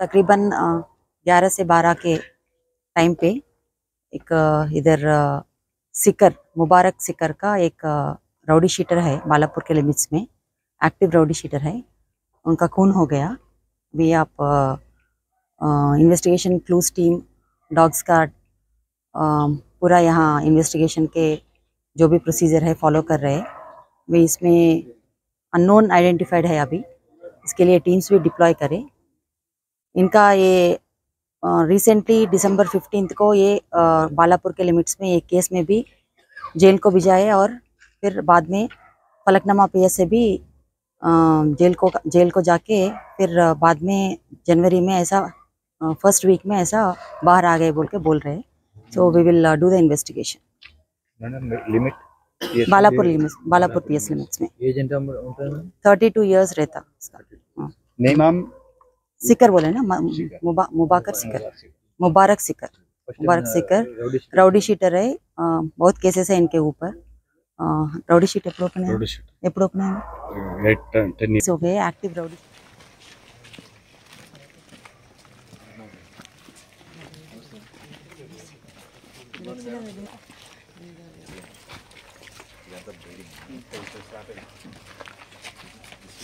तकरीबन ग्यारह से बारह के टाइम पे एक इधर सिकर, मुबारक सिकर का एक राउडी शीटर है मालापुर के लिमिट्स में। एक्टिव राउडी शीटर है। उनका खून हो गया। अभी आप इन्वेस्टिगेशन क्लूज टीम डॉग्स का पूरा यहाँ इन्वेस्टिगेशन के जो भी प्रोसीजर है फॉलो कर रहे हैं। वे इसमें अननोन आइडेंटिफाइड है अभी। इसके लिए टीम्स भी डिप्लॉय करें। इनका ये रिसेंटली डिसम्बर फिफ्टींथ को ये बालापुर के लिमिट्स में एक केस में भी जेल को भिजा है और फिर बाद में पलकनामा पी से भी जेल को जेल को जाके फिर बाद में जनवरी में ऐसा फ़र्स्ट वीक में ऐसा बाहर आ गए बोल के बोल रहे हैं। So we will do the investigation limit Balapur limits Balapur PS limits में। थर्टी टू ईयर्स रहता उसका। नेम నేమ్ నామ్ सिकर बोले ना म- मुबा, मुबाकर Sikar Mubarak Sikar Mubarak seeker rowdy sheeter है ఆ, बहुत केसेस है इनके ऊपर आ, రౌడీ షీట్ ఎప్పుడు ఓపెన్ అయ్యింది ఎప్పుడు ఓపెన్ అయింది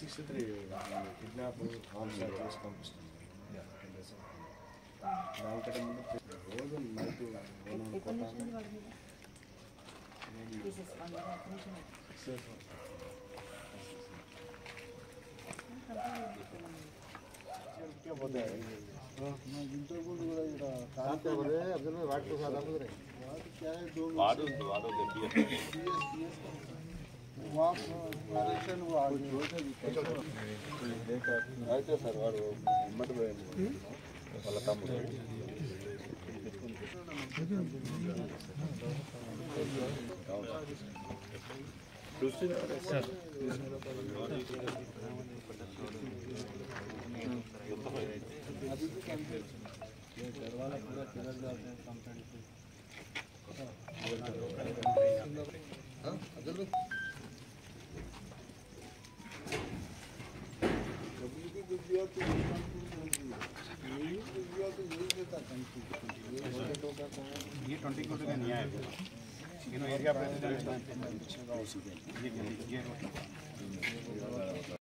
basic से तेरे कितना अपन हम साथ में काम करते हैं नाम कटम मतलब रोज हम नाइट टू वन हम कोटा में पीसेस वन पीसेस क्या बोलते हैं मैं ज़िंदा बोल रहा हूँ इधर काम कर रहे हैं अब जब मैं वाट को सादा बोल रहे हैं वाट क्या है दो वाट वाट देती है అయితే సార్ వాడు ఇమ్మటి పోయింది వాళ్ళ తమ్ముడు ये ट्वेंटी कोटी का नहीं आएगा एरिया